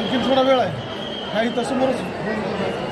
आणखी थोडा वेळ आहे. काही तसं बरोबर